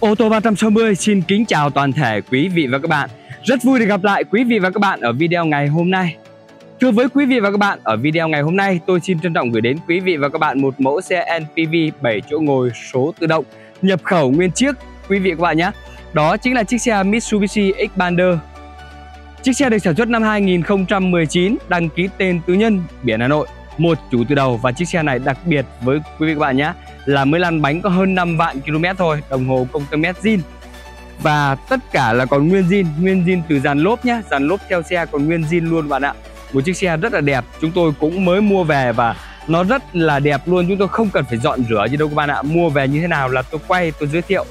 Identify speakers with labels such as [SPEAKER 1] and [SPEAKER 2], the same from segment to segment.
[SPEAKER 1] Ô tô 360 xin kính chào toàn thể quý vị và các bạn. Rất vui được gặp lại quý vị và các bạn ở video ngày hôm nay. Thưa với quý vị và các bạn, ở video ngày hôm nay tôi xin trân trọng gửi đến quý vị và các bạn một mẫu xe NPV 7 chỗ ngồi số tự động nhập khẩu nguyên chiếc quý vị và các bạn nhé. Đó chính là chiếc xe Mitsubishi Xpander. Chiếc xe được sản xuất năm 2019, đăng ký tên tư nhân, biển Hà Nội, một chủ từ đầu và chiếc xe này đặc biệt với quý vị và các bạn nhé là mới lăn bánh có hơn 5 vạn km thôi, đồng hồ công tơ mét zin. Và tất cả là còn nguyên zin, nguyên zin từ dàn lốp nhé, dàn lốp theo xe còn nguyên zin luôn bạn ạ. Một chiếc xe rất là đẹp, chúng tôi cũng mới mua về và nó rất là đẹp luôn, chúng tôi không cần phải dọn rửa gì đâu các bạn ạ. Mua về như thế nào là tôi quay, tôi giới thiệu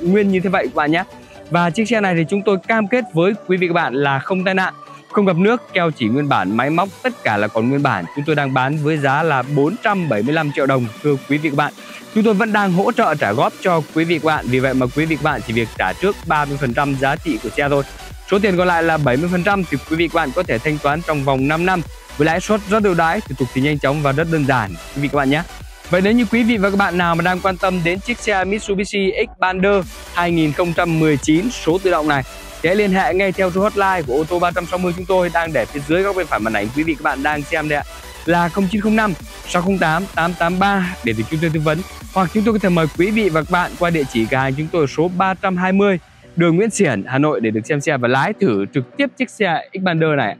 [SPEAKER 1] nguyên như thế vậy các bạn nhé. Và chiếc xe này thì chúng tôi cam kết với quý vị các bạn là không tai nạn không gặp nước, keo chỉ nguyên bản, máy móc tất cả là còn nguyên bản. Chúng tôi đang bán với giá là 475 triệu đồng thưa quý vị các bạn. Chúng tôi vẫn đang hỗ trợ trả góp cho quý vị các bạn. Vì vậy mà quý vị các bạn chỉ việc trả trước 30% giá trị của xe thôi. Số tiền còn lại là 70% thì quý vị các bạn có thể thanh toán trong vòng 5 năm với lãi suất rất ưu đãi, thủ tục thì nhanh chóng và rất đơn giản quý vị các bạn nhé. Vậy nếu như quý vị và các bạn nào mà đang quan tâm đến chiếc xe Mitsubishi Xpander 2019 số tự động này thì liên hệ ngay theo số hotline của ô tô 360 chúng tôi đang để phía dưới góc bên phải màn ảnh quý vị các bạn đang xem đây ạ. Là 0905 608 883 để được chúng tôi tư vấn. Hoặc chúng tôi có thể mời quý vị và các bạn qua địa chỉ cửa hàng chúng tôi số 320 đường Nguyễn Xiển, Hà Nội để được xem xe và lái thử trực tiếp chiếc xe Xpander này.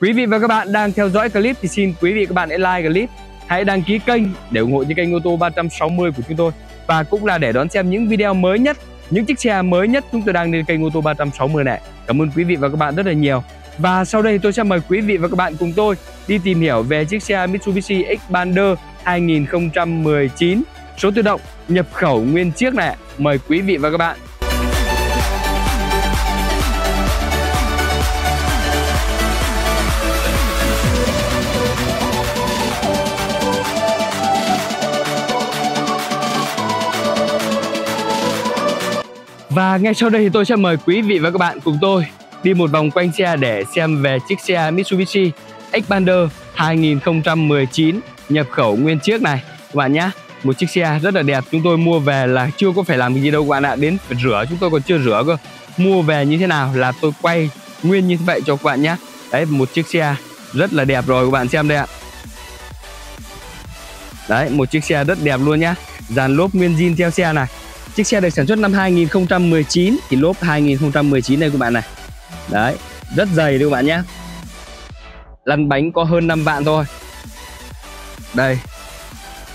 [SPEAKER 1] Quý vị và các bạn đang theo dõi clip thì xin quý vị các bạn hãy like clip, hãy đăng ký kênh để ủng hộ cho kênh ô tô 360 của chúng tôi. Và cũng là để đón xem những video mới nhất những chiếc xe mới nhất chúng tôi đang lên kênh ô tô 360 này. Cảm ơn quý vị và các bạn rất là nhiều. Và sau đây tôi sẽ mời quý vị và các bạn cùng tôi đi tìm hiểu về chiếc xe Mitsubishi Xpander 2019 số tự động, nhập khẩu nguyên chiếc này. Mời quý vị và các bạn Và ngay sau đây thì tôi sẽ mời quý vị và các bạn cùng tôi đi một vòng quanh xe để xem về chiếc xe Mitsubishi Xpander 2019 nhập khẩu nguyên chiếc này các bạn nhé. Một chiếc xe rất là đẹp, chúng tôi mua về là chưa có phải làm gì đâu các bạn ạ, đến phải rửa chúng tôi còn chưa rửa cơ. Mua về như thế nào là tôi quay nguyên như vậy cho các bạn nhé. Đấy một chiếc xe rất là đẹp rồi các bạn xem đây ạ. Đấy, một chiếc xe rất đẹp luôn nhá. Dàn lốp nguyên zin theo xe này Chiếc xe được sản xuất năm 2019 thì lốp 2019 đây các bạn này. Đấy, rất dày đấy các bạn nhé. Lăn bánh có hơn 5 vạn thôi. Đây.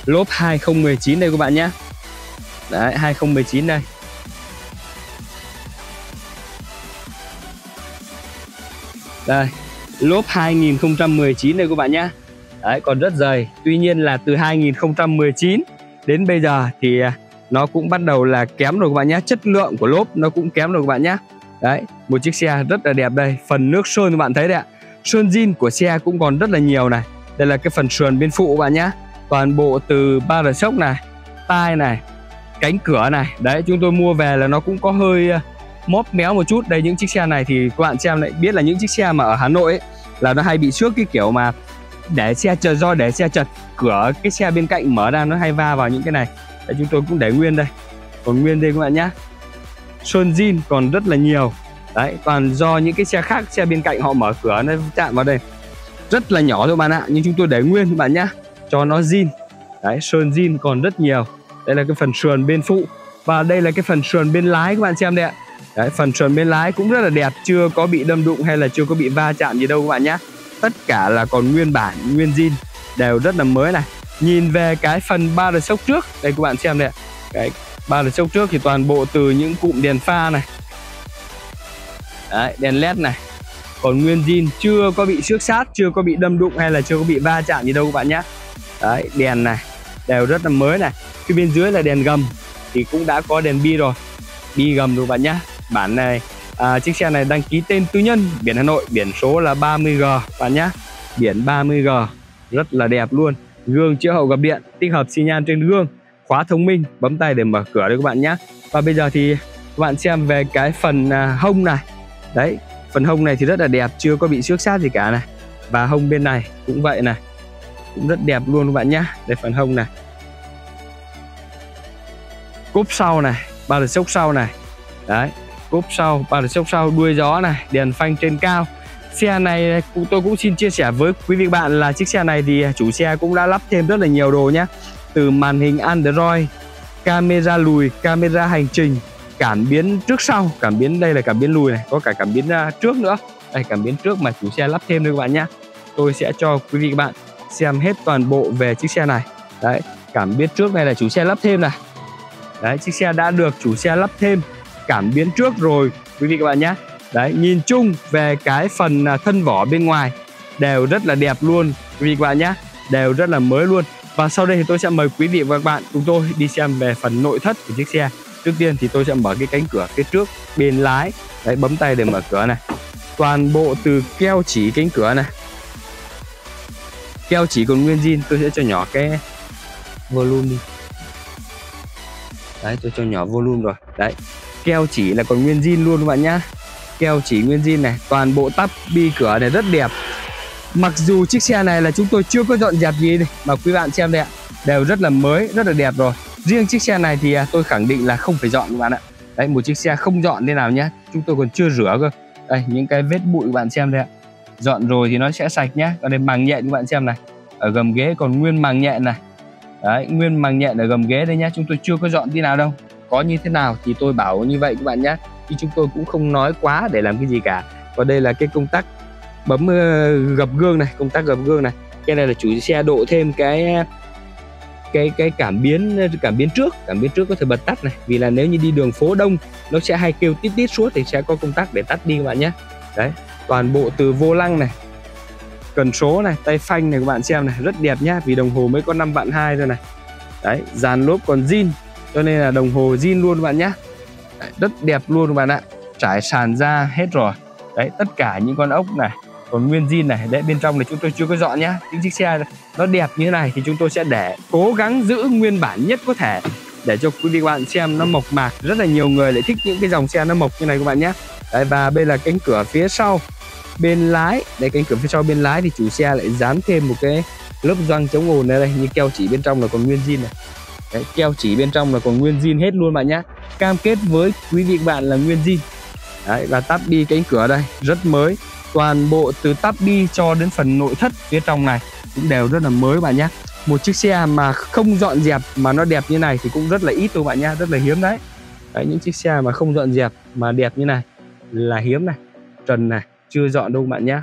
[SPEAKER 1] Lốp 2019 đây các bạn nhé. Đấy, 2019 đây. Đây, lốp 2019 đây các bạn nhé. Đấy, còn rất dày. Tuy nhiên là từ 2019 đến bây giờ thì à, nó cũng bắt đầu là kém rồi các bạn nhé. Chất lượng của lốp nó cũng kém rồi các bạn nhé. Đấy, một chiếc xe rất là đẹp đây. Phần nước sơn các bạn thấy đấy ạ. Sơn zin của xe cũng còn rất là nhiều này. Đây là cái phần sườn bên phụ các bạn nhé. Toàn bộ từ ba rờ sốc này, tai này, cánh cửa này. Đấy, chúng tôi mua về là nó cũng có hơi ờ, móp méo một chút. Đây, những chiếc xe này thì các bạn xem lại, biết là những chiếc xe mà ở Hà Nội ấy, là nó hay bị xước cái kiểu mà để xe chờ do để xe chật, cửa cái xe bên cạnh mở ra nó hay va vào những cái này. Đấy, chúng tôi cũng để nguyên đây. Còn nguyên đây các bạn nhé sơn zin còn rất là nhiều. Đấy toàn do những cái xe khác xe bên cạnh họ mở cửa nó chạm vào đây. Rất là nhỏ thôi bạn ạ nhưng chúng tôi để nguyên các bạn nhé cho nó zin đấy sơn zin còn rất nhiều. Đây là cái phần sườn bên phụ và đây là cái phần sườn bên lái các bạn xem đây ạ. Đấy phần sườn bên lái cũng rất là đẹp chưa có bị đâm đụng hay là chưa có bị va chạm gì đâu các bạn nhé tất cả là còn nguyên bản nguyên zin đều rất là mới này nhìn về cái phần ba đợt sốc trước đây các bạn xem này cái ba đợt sốc trước thì toàn bộ từ những cụm đèn pha này. Đấy đèn led này. Còn nguyên zin chưa có bị xước sát chưa có bị đâm đụng hay là chưa có bị va chạm gì đâu các bạn nhé. Đấy đèn này đều rất là mới này. Phía bên dưới là đèn gầm thì cũng đã có đèn bi rồi. Bi gầm rồi các bạn nhé. Bản này à, chiếc xe này đăng ký tên tư nhân biển Hà Nội biển số là 30G bạn nhé. Biển 30G rất là đẹp luôn gương chiếu hậu gặp điện, tích hợp xi nhan trên gương, khóa thông minh, bấm tay để mở cửa đấy các bạn nhé và bây giờ thì các bạn xem về cái phần à, hông này. Đấy, phần hông này thì rất là đẹp, chưa có bị xước sát gì cả này. Và hông bên này cũng vậy này, cũng rất đẹp luôn các bạn nhé đây, phần hông này. Cốp sau này, ba đợt sốc sau này. Đấy, cốp sau, ba đợt sốc sau, đuôi gió này, đèn phanh trên cao xe này tôi cũng xin chia sẻ với quý vị bạn là chiếc xe này thì chủ xe cũng đã lắp thêm rất là nhiều đồ nhé từ màn hình Android, camera lùi, camera hành trình, cảm biến trước sau, cảm biến đây là cảm biến lùi này, có cả cảm biến à, trước nữa. Đây, cảm biến trước mà chủ xe lắp thêm đây các bạn nhé tôi sẽ cho quý vị các bạn xem hết toàn bộ về chiếc xe này. Đấy, cảm biến trước này là chủ xe lắp thêm này. Đấy, chiếc xe đã được chủ xe lắp thêm, cảm biến trước rồi, quý vị các bạn nhé đấy, nhìn chung về cái phần à, thân vỏ bên ngoài đều rất là đẹp luôn. Quý vị các bạn nhé đều rất là mới luôn. Và sau đây thì tôi sẽ mời quý vị và các bạn cùng tôi đi xem về phần nội thất của chiếc xe. Trước tiên thì tôi sẽ mở cái cánh cửa phía trước, bên lái. Đấy, bấm tay để mở cửa này. Toàn bộ từ keo chỉ cánh cửa này. Keo chỉ còn nguyên zin, tôi sẽ cho nhỏ cái volume đi. Đấy, tôi cho nhỏ volume rồi. Đấy, keo chỉ là còn nguyên zin luôn các bạn nhá keo chỉ nguyên zin này toàn bộ tắp bi cửa này rất đẹp. Mặc dù chiếc xe này là chúng tôi chưa có dọn dẹp gì đây, mà quý bạn xem đây ạ đều rất là mới rất là đẹp rồi. Riêng chiếc xe này thì à, tôi khẳng định là không phải dọn các bạn ạ. Đấy một chiếc xe không dọn thế nào nhé chúng tôi còn chưa rửa cơ. Đây những cái vết bụi các bạn xem đây ạ. Dọn rồi thì nó sẽ sạch nhá còn đây màng nhện các bạn xem này. Ở gầm ghế còn nguyên màng nhện này. Đấy nguyên màng nhện ở gầm ghế đây nhá chúng tôi chưa có dọn tí nào đâu. Có như thế nào thì tôi bảo như vậy các bạn nhé chứ chúng tôi cũng không nói quá để làm cái gì cả. Còn đây là cái công tắc bấm ờ, gập gương này, công tắc gập gương này. Cái này là chủ xe độ thêm cái cái cái cảm biến cảm biến trước, cảm biến trước có thể bật tắt này. Vì là nếu như đi đường phố đông, nó sẽ hay kêu tít tít suốt thì sẽ có công tắc để tắt đi các bạn nhé. Đấy, toàn bộ từ vô lăng này, cần số này, tay phanh này các bạn xem này, rất đẹp nhá, vì đồng hồ mới có 5 vạn hai thôi này. Đấy, dàn lốp còn zin, cho nên là đồng hồ zin luôn các bạn nhé đấy, rất đẹp luôn các bạn ạ. Trải sàn ra hết rồi. Đấy tất cả những con ốc này còn nguyên zin này đấy bên trong này chúng tôi chưa có dọn nhá. Những chiếc xe nó đẹp như thế này thì chúng tôi sẽ để cố gắng giữ nguyên bản nhất có thể để cho quý vị các bạn xem nó mộc mạc. Rất là nhiều người lại thích những cái dòng xe nó mộc như này các bạn nhé đấy và bên là cánh cửa phía sau bên lái. Đây cánh cửa phía sau bên lái thì chủ xe lại dán thêm một cái lớp răng chống ồn này đây như keo chỉ bên trong là còn nguyên zin này. Đấy, keo chỉ bên trong là còn nguyên zin hết luôn bạn nhé cam kết với quý vị bạn là nguyên zin đấy, và tắp đi cánh cửa đây, rất mới. Toàn bộ từ tắp bi cho đến phần nội thất phía trong này cũng đều rất là mới bạn nhé. Một chiếc xe mà không dọn dẹp mà nó đẹp như này thì cũng rất là ít thôi bạn nhé, rất là hiếm đấy. Đấy, những chiếc xe mà không dọn dẹp mà đẹp như này là hiếm này, trần này, chưa dọn đâu bạn nhé.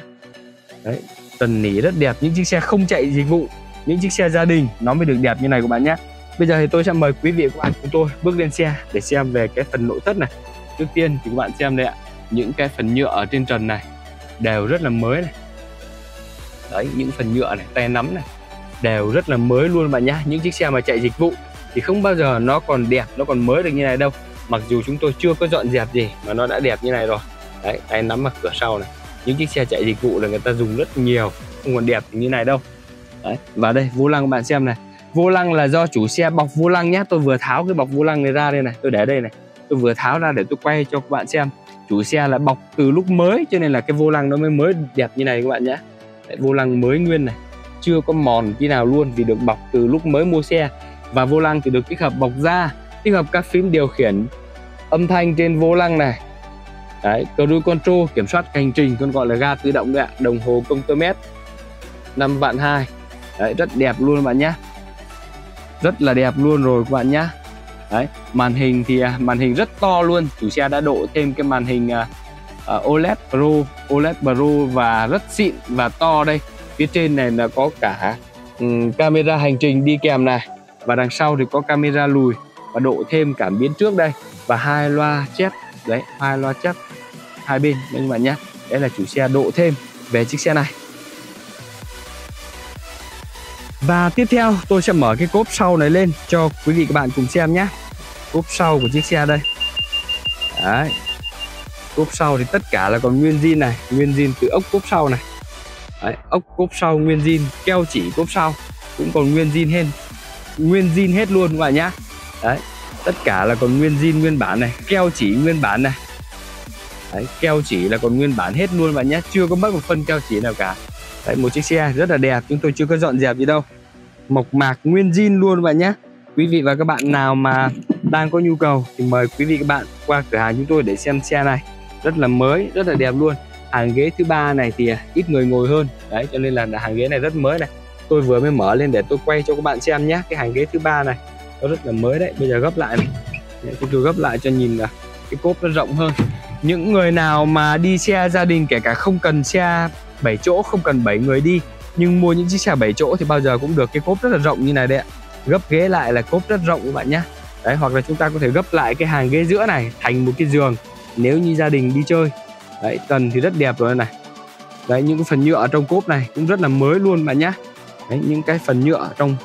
[SPEAKER 1] Đấy, trần nỉ rất đẹp, những chiếc xe không chạy dịch vụ, những chiếc xe gia đình nó mới được đẹp như này của bạn nhé bây giờ thì tôi sẽ mời quý vị và các bạn chúng tôi bước lên xe để xem về cái phần nội thất này. Trước tiên thì các bạn xem đây ạ, những cái phần nhựa ở trên trần này đều rất là mới này. Đấy, những phần nhựa này, tay nắm này, đều rất là mới luôn bạn nhá. Những chiếc xe mà chạy dịch vụ thì không bao giờ nó còn đẹp, nó còn mới được như này đâu. Mặc dù chúng tôi chưa có dọn dẹp gì mà nó đã đẹp như này rồi. Đấy, tay nắm mặt cửa sau này. Những chiếc xe chạy dịch vụ là người ta dùng rất nhiều, không còn đẹp như này đâu. Đấy và đây, vô lăng các bạn xem này vô lăng là do chủ xe bọc vô lăng nhé. Tôi vừa tháo cái bọc vô lăng này ra đây này. Tôi để đây này. Tôi vừa tháo ra để tôi quay cho các bạn xem. Chủ xe là bọc từ lúc mới cho nên là cái vô lăng nó mới mới đẹp như này các bạn nhé. Đấy, vô lăng mới nguyên này. Chưa có mòn tí nào luôn vì được bọc từ lúc mới mua xe. Và vô lăng thì được tích hợp bọc da tích hợp các phím điều khiển âm thanh trên vô lăng này. Đấy cruise control kiểm soát hành trình còn gọi là ga tự động đấy ạ. Đồng hồ công tơ mét năm vạn hai, đấy rất đẹp luôn bạn nhé rất là đẹp luôn rồi các bạn nhá. đấy màn hình thì à, màn hình rất to luôn. Chủ xe đã độ thêm cái màn hình à, à, uh, OLED Pro OLED Pro và rất xịn và to đây. Phía trên này là có cả um, camera hành trình đi kèm này. Và đằng sau thì có camera lùi và độ thêm cảm biến trước đây. Và hai loa chép đấy hai loa chép hai bên đấy các bạn nhé đấy là chủ xe độ thêm về chiếc xe này và tiếp theo tôi sẽ mở cái cốp sau này lên cho quý vị các bạn cùng xem nhé. Cốp sau của chiếc xe đây. Đấy. Cốp sau thì tất cả là còn nguyên zin này Nguyên zin từ ốc cốp sau này. Đấy, ốc cốp sau nguyên zin Keo chỉ cốp sau cũng còn nguyên zin hết Nguyên zin hết luôn các bạn nhá. Đấy tất cả là còn nguyên zin nguyên bản này Keo chỉ nguyên bản này. Đấy, keo chỉ là còn nguyên bản hết luôn bạn nhé chưa có mất một phân keo chỉ nào cả. Đấy, một chiếc xe rất là đẹp chúng tôi chưa có dọn dẹp gì đâu mộc mạc nguyên zin luôn bạn nhé. Quý vị và các bạn nào mà đang có nhu cầu thì mời quý vị các bạn qua cửa hàng chúng tôi để xem xe này. Rất là mới, rất là đẹp luôn. Hàng ghế thứ ba này thì à, ít người ngồi hơn. Đấy, cho nên là hàng ghế này rất mới này. Tôi vừa mới mở lên để tôi quay cho các bạn xem nhé, cái hàng ghế thứ ba này. Nó rất là mới đấy, bây giờ gấp lại này. Để tôi gấp lại cho nhìn là cái cốp nó rộng hơn. Những người nào mà đi xe gia đình, kể cả không cần xe 7 chỗ, không cần 7 người đi nhưng mua những chiếc xe 7 chỗ thì bao giờ cũng được. Cái cốp rất là rộng như này đấy ạ. Gấp ghế lại là cốp rất rộng các bạn nhé đấy, hoặc là chúng ta có thể gấp lại cái hàng ghế giữa này thành một cái giường nếu như gia đình đi chơi. Đấy tần thì rất đẹp rồi này. Đấy, những cái phần nhựa trong cốp này cũng rất là mới luôn bạn nhé đấy, những cái phần nhựa trong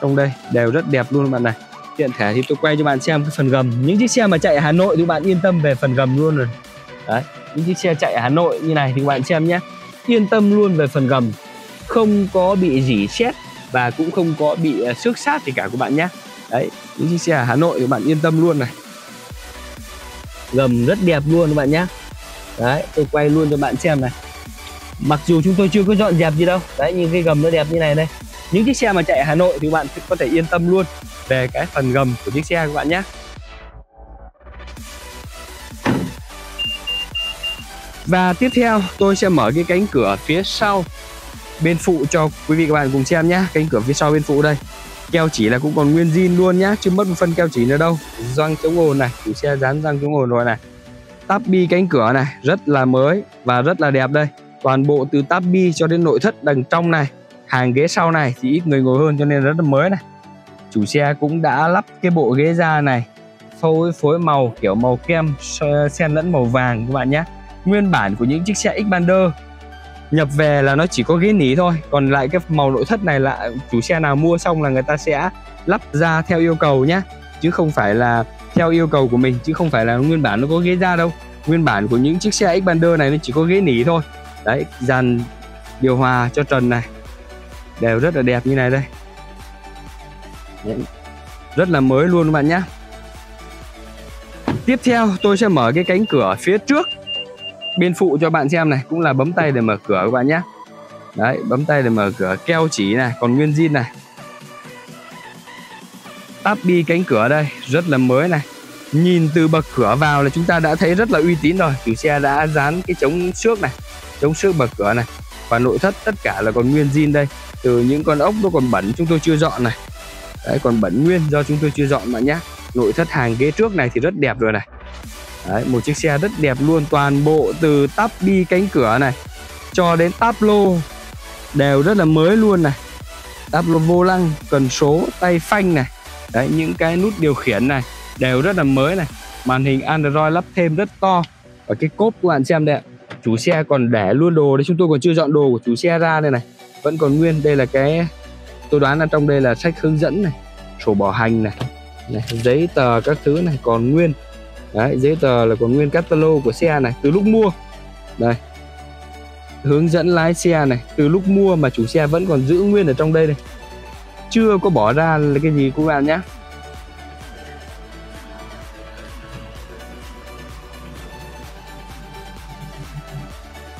[SPEAKER 1] trong đây đều rất đẹp luôn bạn này. Tiện thể thì tôi quay cho bạn xem cái phần gầm. Những chiếc xe mà chạy ở Hà Nội thì bạn yên tâm về phần gầm luôn rồi. Đấy, những chiếc xe chạy ở Hà Nội như này thì bạn xem nhé yên tâm luôn về phần gầm không có bị dỉ xét và cũng không có bị ờ, xước sát gì cả các bạn nhé đấy, những chiếc xe ở Hà Nội thì bạn yên tâm luôn này. Gầm rất đẹp luôn các bạn nhé đấy, tôi quay luôn cho bạn xem này. Mặc dù chúng tôi chưa có dọn dẹp gì đâu, đấy, nhưng cái gầm nó đẹp như này đây. Những chiếc xe mà chạy Hà Nội thì bạn có thể yên tâm luôn về cái phần gầm của chiếc xe các bạn nhé Và tiếp theo, tôi sẽ mở cái cánh cửa phía sau bên phụ cho quý vị các bạn cùng xem nhé Cánh cửa phía sau bên phụ đây. Keo chỉ là cũng còn nguyên zin luôn nhá, Chứ mất một phân keo chỉ nữa đâu. Răng chống ồn này, Chủ xe dán răng chống ồn rồi này. Táp bi cánh cửa này, Rất là mới và rất là đẹp đây. Toàn bộ từ táp bi cho đến nội thất đằng trong này, Hàng ghế sau này thì ít người ngồi hơn cho nên rất là mới này. Chủ xe cũng đã lắp cái bộ ghế da này phối phối màu kiểu màu kem xen lẫn màu vàng các bạn nhé nguyên bản của những chiếc xe Xpander nhập về là nó chỉ có ghế nỉ thôi. Còn lại cái màu nội thất này là chủ xe nào mua xong là người ta sẽ lắp ra theo yêu cầu nhé chứ không phải là theo yêu cầu của mình, chứ không phải là nguyên bản nó có ghế da đâu. Nguyên bản của những chiếc xe Xpander này nó chỉ có ghế nỉ thôi. Đấy, dàn điều hòa cho trần này. Đều rất là đẹp như này đây. Rất là mới luôn các bạn nhé tiếp theo, tôi sẽ mở cái cánh cửa phía trước bên phụ cho bạn xem này, cũng là bấm tay để mở cửa các bạn nhé. Đấy, bấm tay để mở cửa, keo chỉ này, còn nguyên zin này. Tắp bi cánh cửa đây, rất là mới này. Nhìn từ bậc cửa vào là chúng ta đã thấy rất là uy tín rồi. Chủ xe đã dán cái chống xước này chống xước bậc cửa này. Và nội thất tất cả là còn nguyên zin đây. Từ những con ốc nó còn bẩn chúng tôi chưa dọn này. Đấy, còn bẩn nguyên do chúng tôi chưa dọn bạn nhé. Nội thất hàng ghế trước này thì rất đẹp rồi này đấy, một chiếc xe rất đẹp luôn toàn bộ từ tắp bi cánh cửa này cho đến táp lô đều rất là mới luôn này. Táp lô vô lăng cần số tay phanh này. Đấy những cái nút điều khiển này đều rất là mới này. Màn hình android lắp thêm rất to. Và cái cốp của bạn xem đây ạ chủ xe còn để luôn đồ đấy chúng tôi còn chưa dọn đồ của chủ xe ra đây này. Vẫn còn nguyên đây là cái tôi đoán là trong đây là sách hướng dẫn này sổ bảo hành này, này giấy tờ các thứ này còn nguyên đấy, giấy tờ là còn nguyên catalog của xe này, từ lúc mua. Đây. Hướng dẫn lái xe này, từ lúc mua mà chủ xe vẫn còn giữ nguyên ở trong đây này. Chưa có bỏ ra là cái gì các bạn nhé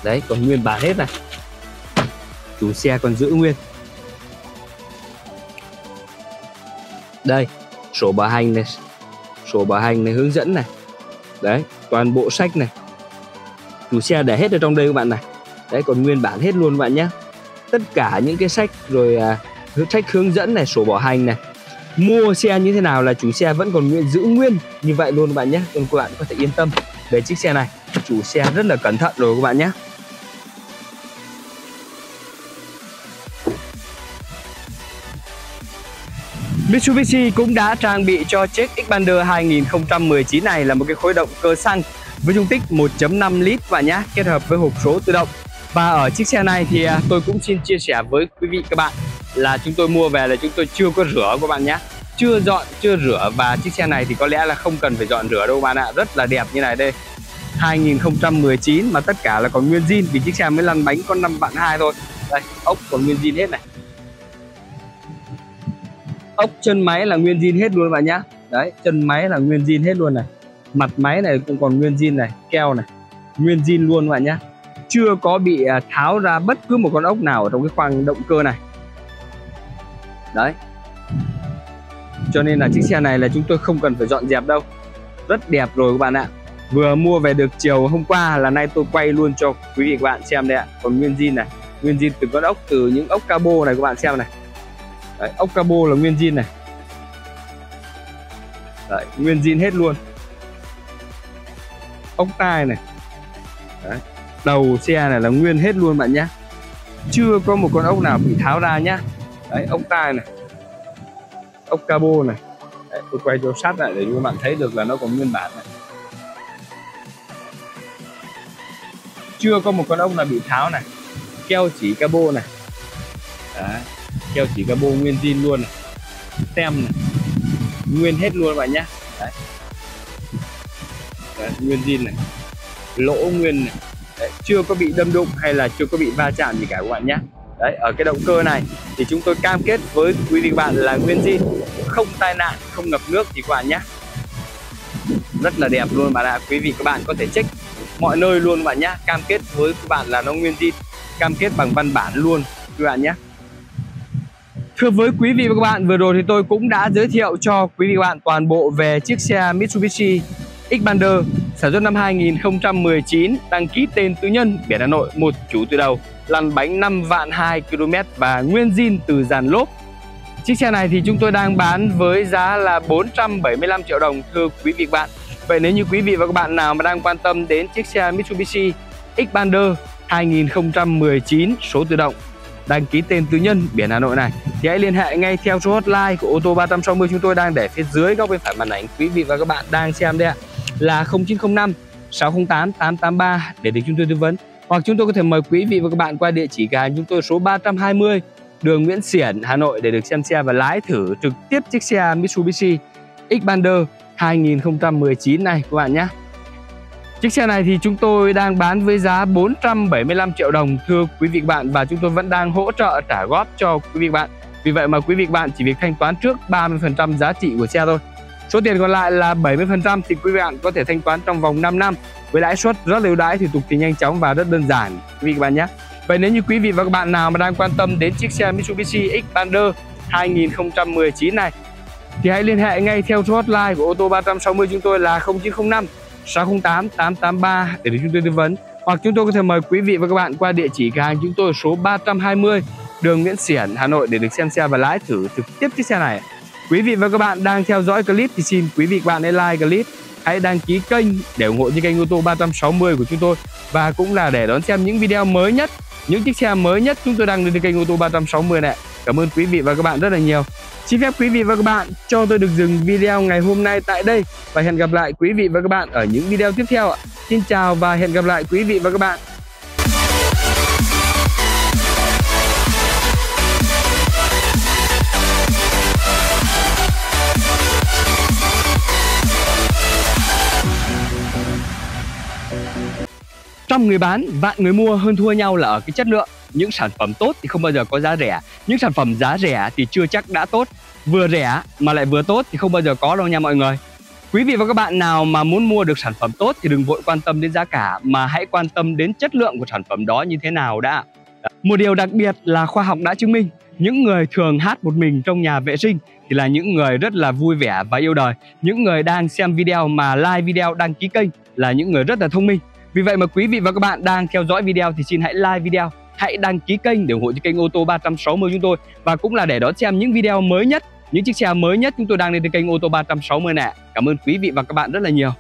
[SPEAKER 1] đấy, còn nguyên bản hết này. Chủ xe còn giữ nguyên. Đây, sổ bảo hành này. Sổ bảo hành này hướng dẫn này đấy toàn bộ sách này. Chủ xe để hết ở trong đây các bạn này. Đấy còn nguyên bản hết luôn các bạn nhé. Tất cả những cái sách rồi à, sách hướng dẫn này sổ bảo hành này mua xe như thế nào là chủ xe vẫn còn nguyên giữ nguyên như vậy luôn các bạn nhé. Nên các bạn có thể yên tâm về chiếc xe này. Chủ xe rất là cẩn thận rồi các bạn nhé. Mitsubishi cũng đã trang bị cho chiếc Xpander 2019 này là một cái khối động cơ xăng với dung tích 1.5 lít và nhá kết hợp với hộp số tự động. Và ở chiếc xe này thì à, tôi cũng xin chia sẻ với quý vị các bạn là chúng tôi mua về là chúng tôi chưa có rửa các bạn nhé. Chưa dọn, chưa rửa và chiếc xe này thì có lẽ là không cần phải dọn rửa đâu bạn ạ. Rất là đẹp như này đây. 2019 mà tất cả là còn nguyên zin vì chiếc xe mới lăn bánh có 5 vạn hai thôi. Đây, ốc còn nguyên zin hết này ốc, chân máy là nguyên zin hết luôn bạn nhá. Đấy, chân máy là nguyên zin hết luôn này. Mặt máy này cũng còn nguyên zin này, keo này. Nguyên zin luôn bạn nhá. Chưa có bị à, tháo ra bất cứ một con ốc nào ở trong cái khoang động cơ này. Đấy. Cho nên là chiếc xe này là chúng tôi không cần phải dọn dẹp đâu. Rất đẹp rồi các bạn ạ. Vừa mua về được chiều hôm qua là nay tôi quay luôn cho quý vị các bạn xem đây ạ. Còn nguyên zin này. Nguyên zin từ con ốc từ những ốc cabo này các bạn xem này. Đấy, ốc cabo là nguyên zin này. Đấy, nguyên zin hết luôn. Ốc tai này. Đấy, đầu xe này là nguyên hết luôn bạn nhé. Chưa có một con ốc nào bị tháo ra nhá đấy ốc tai này. Ốc cabo này. Đấy, tôi quay cho sát lại để các bạn thấy được là nó còn nguyên bản này. Chưa có một con ốc nào bị tháo này. Keo chỉ cabo này. Đấy, keo chỉ cabo nguyên zin luôn này. Tem này. Nguyên hết luôn bạn nhé đấy. Đấy, nguyên zin này. Lỗ nguyên này. Đấy, chưa có bị đâm đụng hay là chưa có bị va chạm gì cả các bạn nhé Đấy, ở cái động cơ này thì chúng tôi cam kết với quý vị các bạn là nguyên zin. Không tai nạn không ngập nước thì các bạn nhé rất là đẹp luôn bạn ạ. Quý vị các bạn có thể check mọi nơi luôn bạn nhé cam kết với các bạn là nó nguyên zin. Cam kết bằng văn bản luôn các bạn nhé Thưa với quý vị và các bạn, vừa rồi thì tôi cũng đã giới thiệu cho quý vị và các bạn toàn bộ về chiếc xe Mitsubishi Xpander sản xuất năm 2019, đăng ký tên tư nhân, biển Hà Nội, một chủ từ đầu, lăn bánh 5 vạn 2 km và nguyên zin từ dàn lốp. Chiếc xe này thì chúng tôi đang bán với giá là 475 triệu đồng thưa quý vị và các bạn. Vậy nếu như quý vị và các bạn nào mà đang quan tâm đến chiếc xe Mitsubishi Xpander 2019 số tự động đăng ký tên tư nhân biển Hà Nội này. Thì hãy liên hệ ngay theo số hotline của ô tô 360 chúng tôi đang để phía dưới góc bên phải màn ảnh quý vị và các bạn đang xem đây ạ. Là 0905 608 883 để được chúng tôi tư vấn. Hoặc chúng tôi có thể mời quý vị và các bạn qua địa chỉ cửa hàng chúng tôi số 320 đường Nguyễn Xiển, Hà Nội để được xem xe và lái thử trực tiếp chiếc xe Mitsubishi Xpander 2019 này các bạn nhé. Chiếc xe này thì chúng tôi đang bán với giá 475 triệu đồng, thưa quý vị bạn, và chúng tôi vẫn đang hỗ trợ trả góp cho quý vị bạn. Vì vậy mà quý vị bạn chỉ việc thanh toán trước 30% giá trị của xe thôi. Số tiền còn lại là 70% thì quý vị bạn có thể thanh toán trong vòng 5 năm với lãi suất rất ưu đãi thủ tục thì nhanh chóng và rất đơn giản, quý vị bạn nhé. Vậy nếu như quý vị và các bạn nào mà đang quan tâm đến chiếc xe Mitsubishi Xpander 2019 này, thì hãy liên hệ ngay theo số hotline của ô tô 360 chúng tôi là 0905 608 883 để được chúng tôi tư vấn. Hoặc chúng tôi có thể mời quý vị và các bạn qua địa chỉ cửa hàng chúng tôi số 320 đường Nguyễn Xiển, Hà Nội để được xem xe và lái thử trực tiếp chiếc xe này. Quý vị và các bạn đang theo dõi clip thì xin quý vị và các bạn hãy like clip, hãy đăng ký kênh để ủng hộ cho kênh ô tô 360 của chúng tôi. Và cũng là để đón xem những video mới nhất, những chiếc xe mới nhất chúng tôi đăng lên kênh ô tô 360 này cảm ơn quý vị và các bạn rất là nhiều Xin phép quý vị và các bạn cho tôi được dừng video ngày hôm nay tại đây và hẹn gặp lại quý vị và các bạn ở những video tiếp theo ạ. Xin chào và hẹn gặp lại quý vị và các bạn. Trăm người bán, vạn người mua hơn thua nhau là ở cái chất lượng những sản phẩm tốt thì không bao giờ có giá rẻ. Những sản phẩm giá rẻ thì chưa chắc đã tốt. Vừa rẻ mà lại vừa tốt thì không bao giờ có đâu nha mọi người. Quý vị và các bạn nào mà muốn mua được sản phẩm tốt thì đừng vội quan tâm đến giá cả, mà hãy quan tâm đến chất lượng của sản phẩm đó như thế nào đã. Một điều đặc biệt là khoa học đã chứng minh, những người thường hát một mình trong nhà vệ sinh thì là những người rất là vui vẻ và yêu đời. Những người đang xem video mà like video, đăng ký kênh là những người rất là thông minh. Vì vậy mà quý vị và các bạn đang theo dõi video thì xin hãy like video hãy đăng ký kênh để ủng hộ cho kênh ô tô 360 chúng tôi. Và cũng là để đón xem những video mới nhất, những chiếc xe mới nhất chúng tôi đang lên trên kênh ô tô 360 nè. Cảm ơn quý vị và các bạn rất là nhiều.